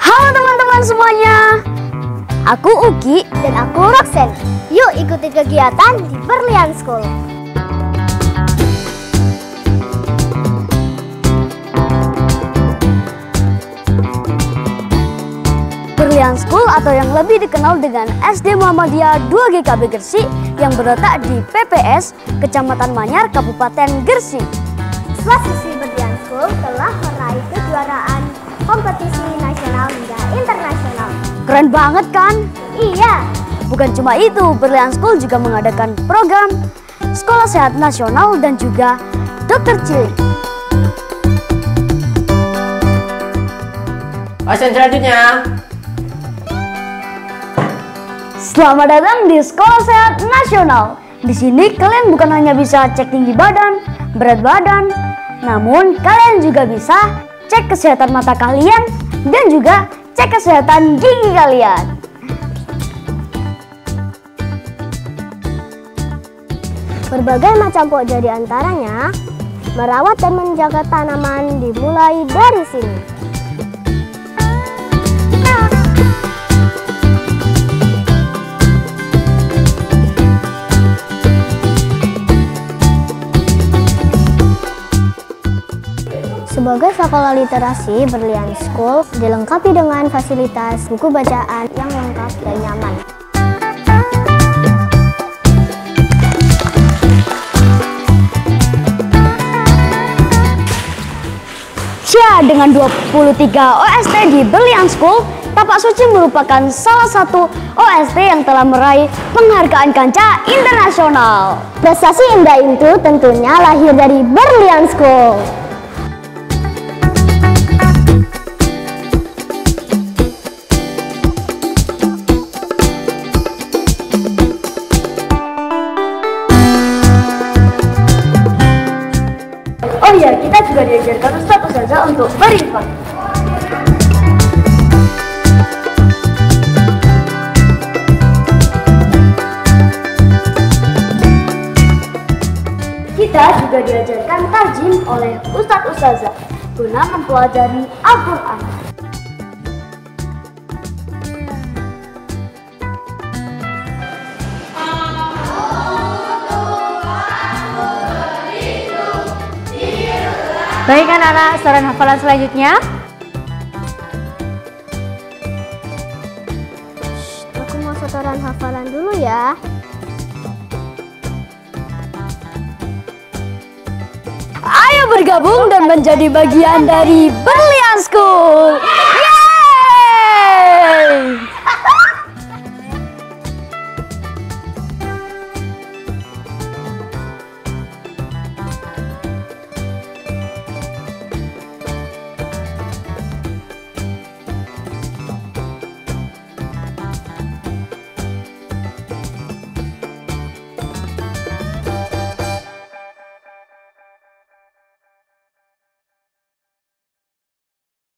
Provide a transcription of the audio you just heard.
Halo teman-teman semuanya. Aku Uki Dan aku Roxen. Yuk ikuti kegiatan di Berlian School. Berlian School atau yang lebih dikenal dengan SD Muhammadiyah 2 GKB Gresik yang berletak di PPS Kecamatan Manyar Kabupaten Gresik. Swasisi Berlian School telah meraih kejuaraan kompetisi nasional. Keren banget kan? Iya, Bukan cuma itu, Berlian School juga mengadakan program Sekolah Sehat Nasional dan juga Dokter Cilik. Pasien selanjutnya. Selamat datang di Sekolah Sehat Nasional. Di sini kalian bukan hanya bisa cek tinggi badan, berat badan, namun kalian juga bisa cek kesehatan mata kalian dan juga cek kesehatan gigi kalian. berbagai macam pokja di antaranya merawat dan menjaga tanaman dimulai dari sini. Sebagai sekolah literasi, Berlian School dilengkapi dengan fasilitas buku bacaan yang lengkap dan nyaman. Ya, dengan 23 OST di Berlian School, Tapak Suci merupakan salah satu OST yang telah meraih penghargaan kancah internasional. Prestasi indah itu tentunya lahir dari Berlian School. Iya, kita juga diajarkan Ustaz Ustazah untuk berinfak. Kita juga diajarkan tajim oleh Ustadz Ustazah guna mempelajari Al-Quran. Baik anak-anak, saran hafalan selanjutnya. Shh, aku mau saran hafalan dulu ya. Ayo bergabung dan menjadi bagian dari Berlian School. Yeay!